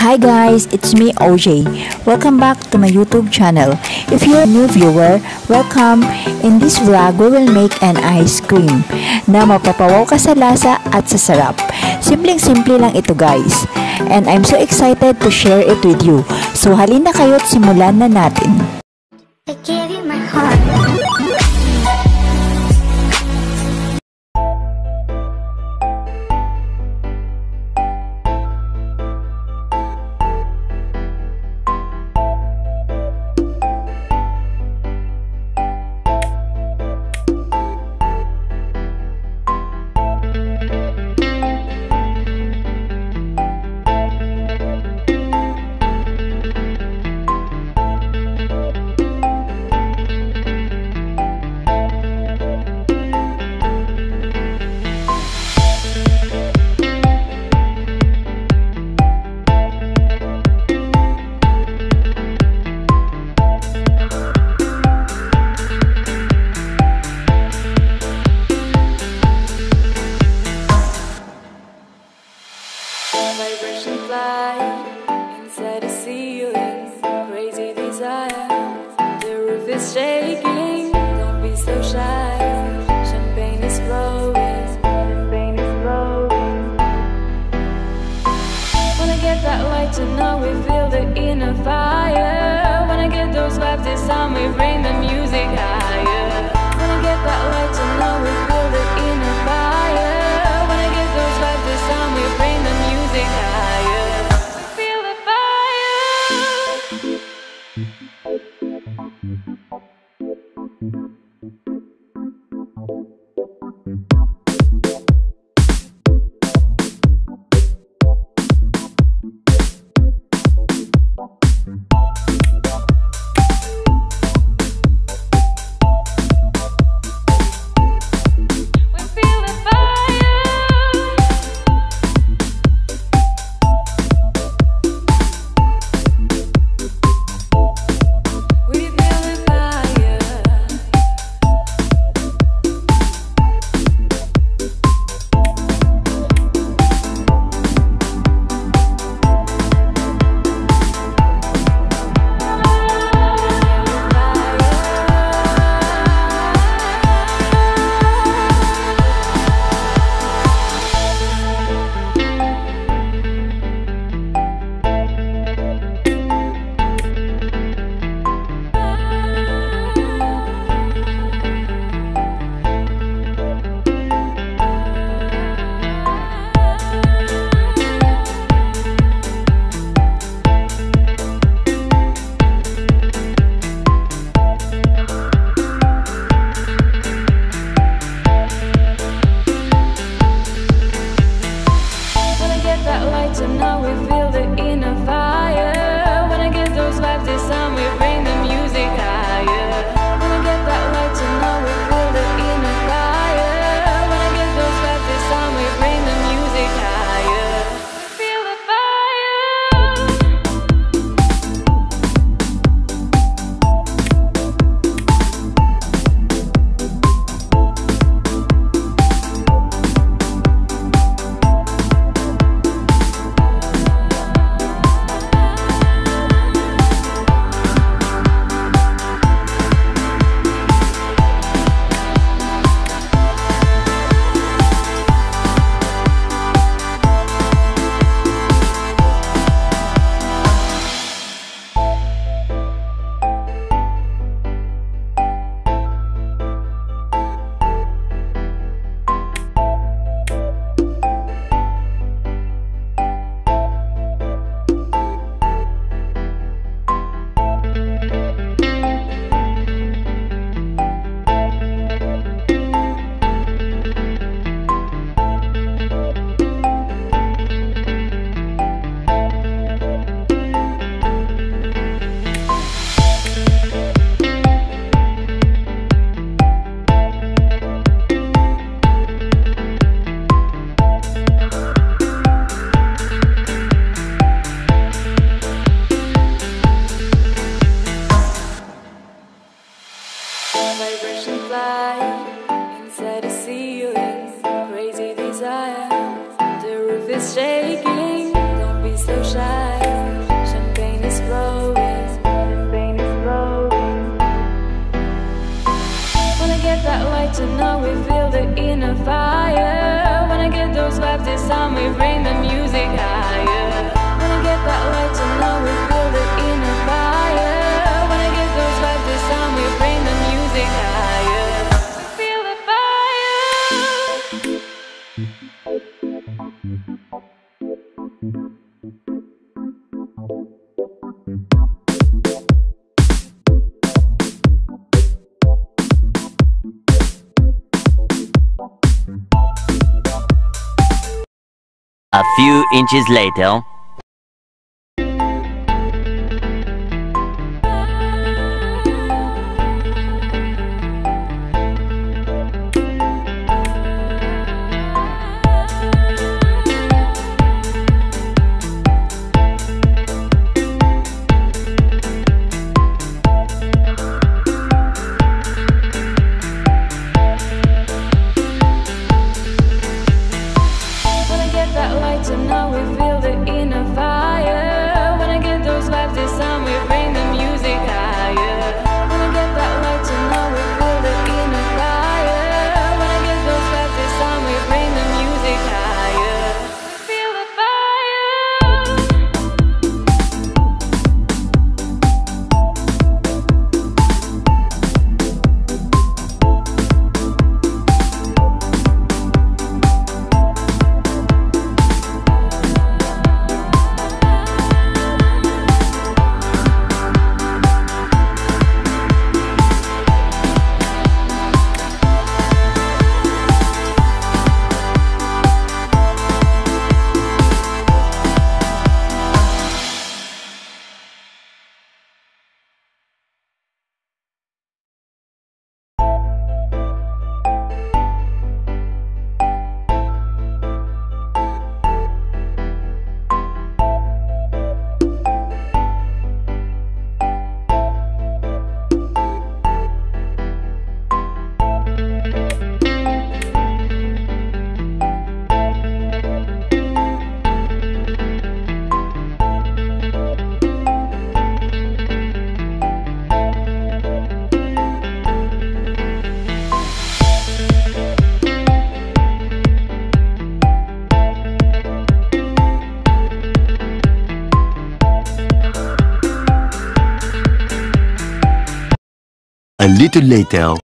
Hi guys, it's me OJ. Welcome back to my YouTube channel. If you're a new viewer, welcome. In this vlog, we will make an ice cream na mapapawaw ka sa lasa at sa sarap. Simpleng-simple lang ito guys. And I'm so excited to share it with you. So halina kayo't simulan na natin. I gave you my heart. Fly inside the ceiling. Crazy desire. The roof is shaking. Don't be so shy. Champagne is flowing. Champagne is flowing. Wanna get that light to know we feel the inner fire. Wanna get those vibes this time we bring the music higher. Wanna get that light that now we feel the Vibration fly inside the ceiling. Crazy desire. The roof is shaking. Don't be so shy. Champagne is flowing. Champagne is flowing. I get that light to know we feel the inner fire. A few inches later. Little later.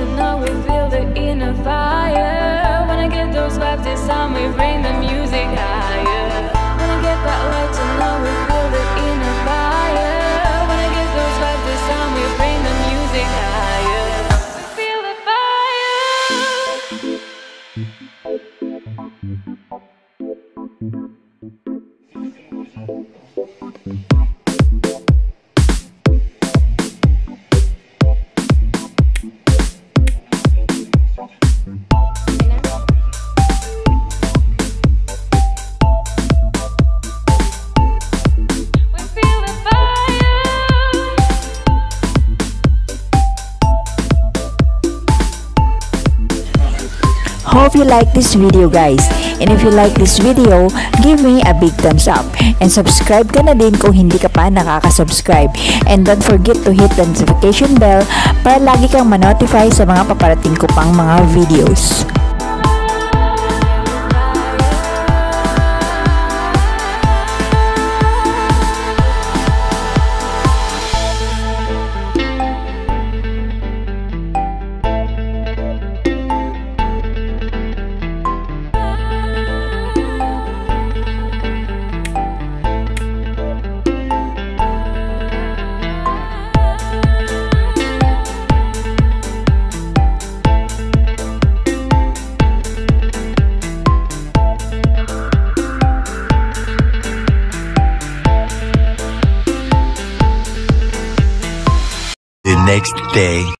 To know we feel the inner fire. When I get those vibes, this time we bring the music higher. When I get that light to know we feel the inner fire. When I get those vibes, this time we bring the music higher. We Feel the fire. Hope you like this video guys. And if you like this video, give me a big thumbs up. And subscribe ka na din kung hindi ka pa nakaka-subscribe. And don't forget to hit the notification bell para lagi kang ma-notify sa mga paparating ko pang mga videos. Next day.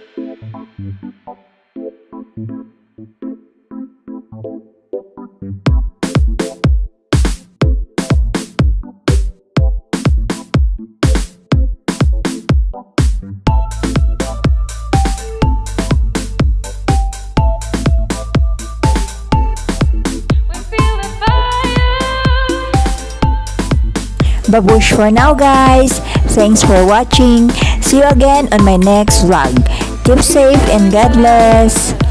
Babush for now guys. Thanks for watching. See you again on my next vlog. Keep safe and God bless.